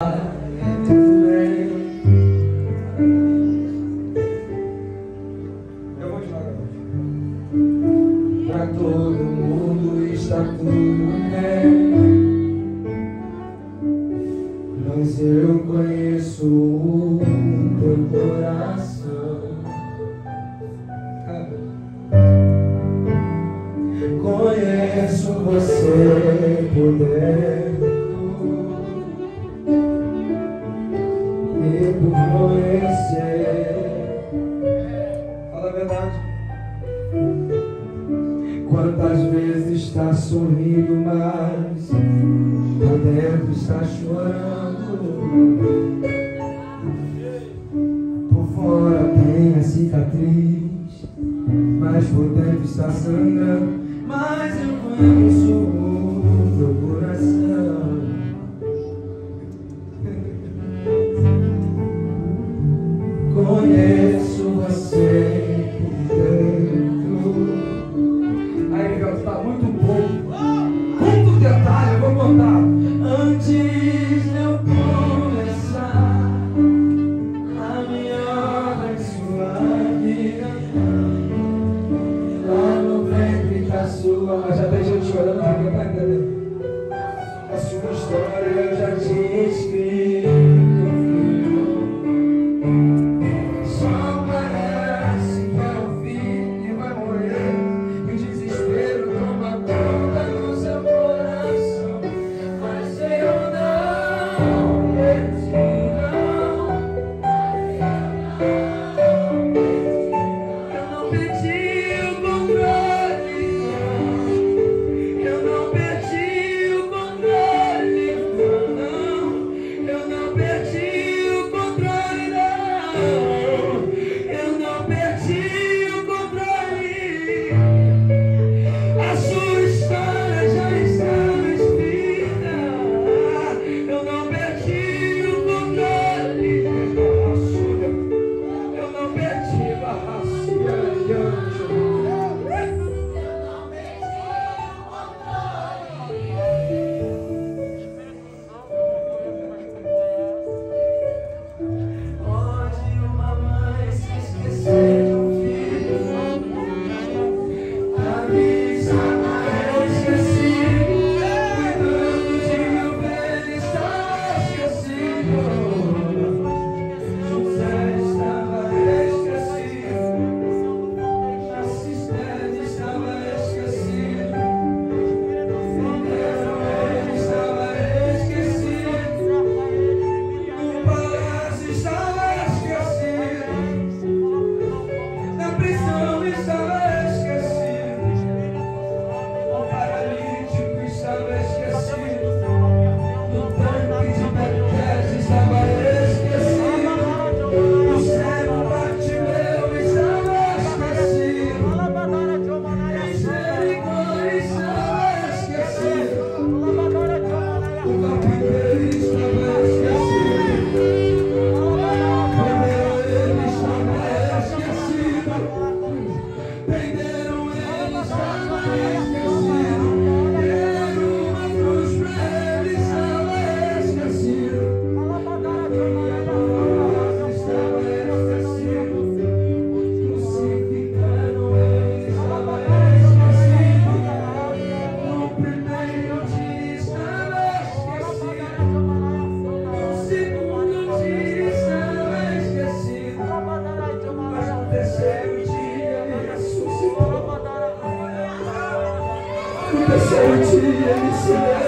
Eu pessoa to iniciar.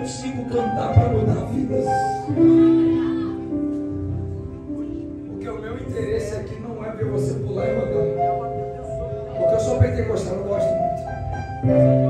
consigo cantar para mudar vidas. Porque o meu interesse aqui não é ver você pular e rodar. Porque eu sou pentecostal, eu gosto muito.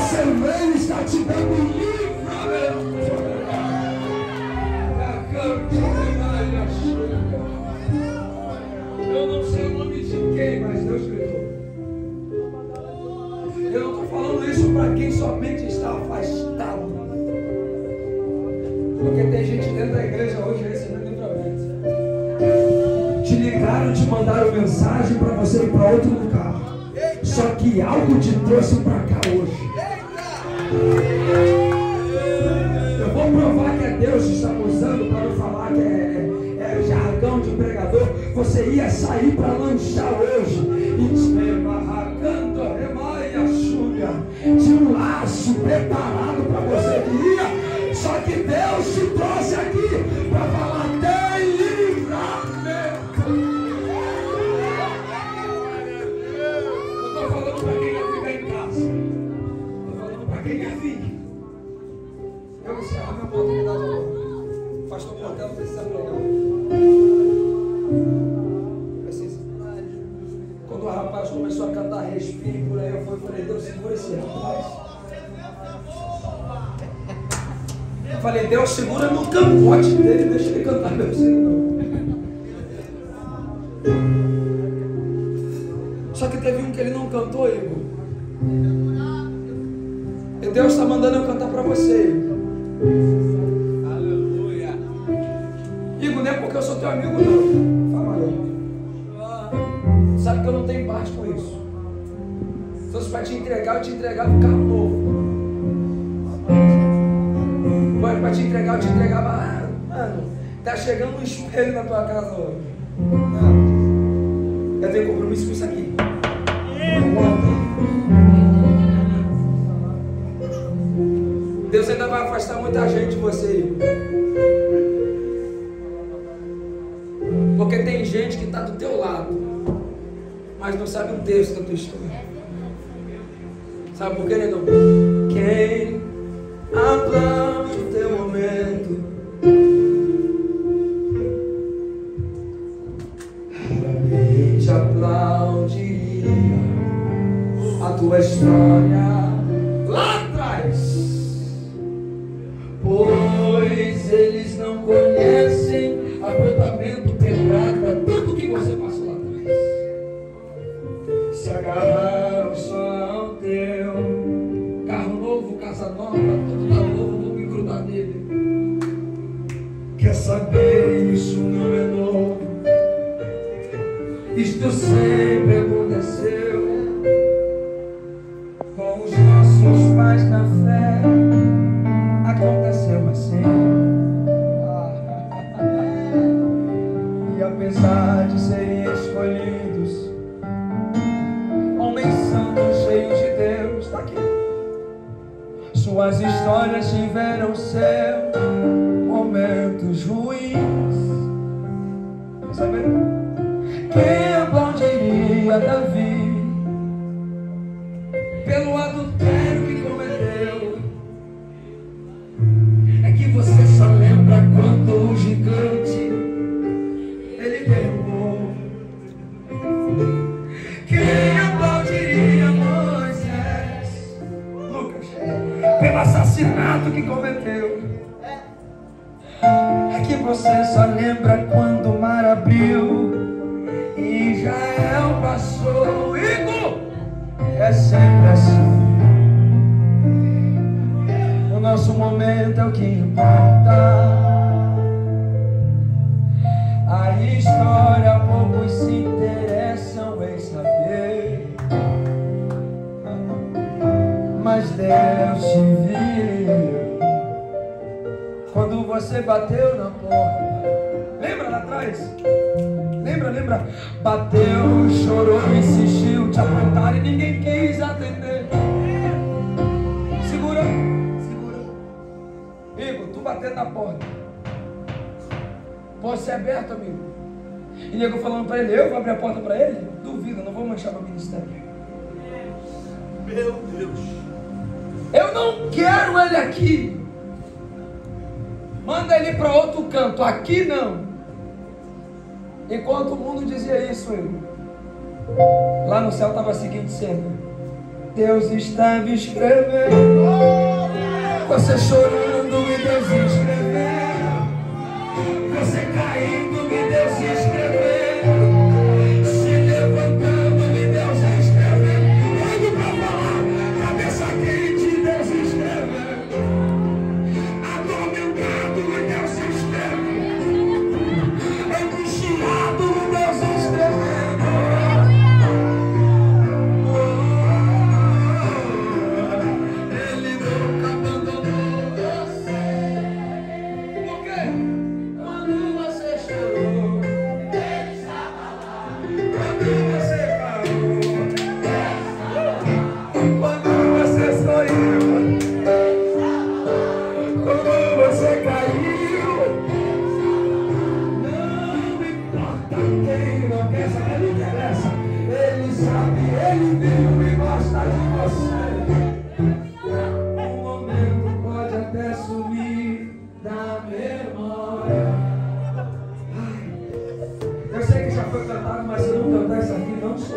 Assembleia está te dando livramento. É Eu não sei o nome de quem, mas Deus me. Eu não estou falando isso para quem somente está afastado. Porque tem gente dentro da igreja hoje recebendo livramento. Te ligaram, te mandaram mensagem para você ir para outro lugar. Só que algo te trouxe para é, é, é, é jargão de pregador, você ia sair para lanchar hoje. E tinha um laço preparado para você que ia, só que Deus te trouxe aqui para falar, tem para quem é filho. Eu encerro minha oportunidade é agora pastor Portela precisa pregar. Quando o rapaz começou a cantar respire por aí, eu falei, Deus, segura esse rapaz. Eu falei, Deus, segura no cambote dele, deixa ele cantar meu Senhor. Só que teve um que ele não cantou, Igor. E Deus está mandando eu cantar para você, Igor. eu sou teu amigo não? Fala aí. Ah, sabe que eu não tenho parte com isso. Se fosse para te entregar, eu te entregava um carro novo. Mas para te entregar, eu te entregava. Ah, mano, tá chegando um espelho na tua casa hoje. Não. Eu tenho compromisso com isso aqui. Deus ainda vai afastar muita gente de você. gente que está do teu lado, mas não sabe um texto da tua história. Sabe por quê, não? Quem aplaude bateu na porta. Lembra lá atrás? Lembra, lembra? Bateu, chorou, insistiu, te apontaram e ninguém quis atender. Segura, segura. Igor, tu bateu na porta. Posso ser é aberto, amigo? E nego falando para ele, eu vou abrir a porta para ele? Duvido, não vou manchar meu ministério. Meu Deus. Eu não quero ele aqui ir para outro canto, aqui não. Enquanto o mundo dizia isso, eu, lá no céu estava a seguinte cena: Deus estava escrevendo, você chorando e Deus escrevendo.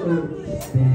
chorando.